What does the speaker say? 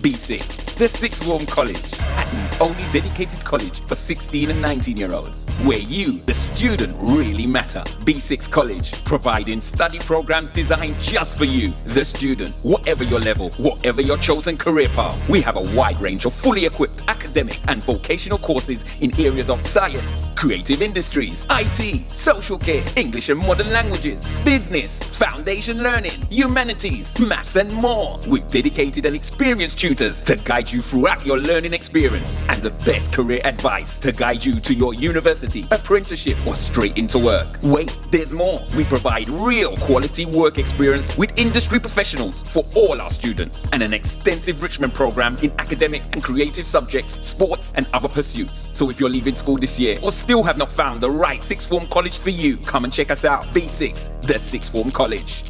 BSix, the sixth form college. Only dedicated college for 16 and 19 year olds, where you, the student, really matter. BSix College, providing study programs designed just for you, the student, whatever your level, whatever your chosen career path. We have a wide range of fully equipped academic and vocational courses in areas of science, creative industries, IT, social care, English and modern languages, business, foundation learning, humanities, maths, and more. With dedicated and experienced tutors to guide you throughout your learning experience and the best career advice to guide you to your university, apprenticeship, or straight into work. Wait, there's more. We provide real quality work experience with industry professionals for all our students and an extensive enrichment program in academic and creative subjects, sports, and other pursuits. So if you're leaving school this year or still have not found the right sixth form college for you, come and check us out. BSix, the sixth form college.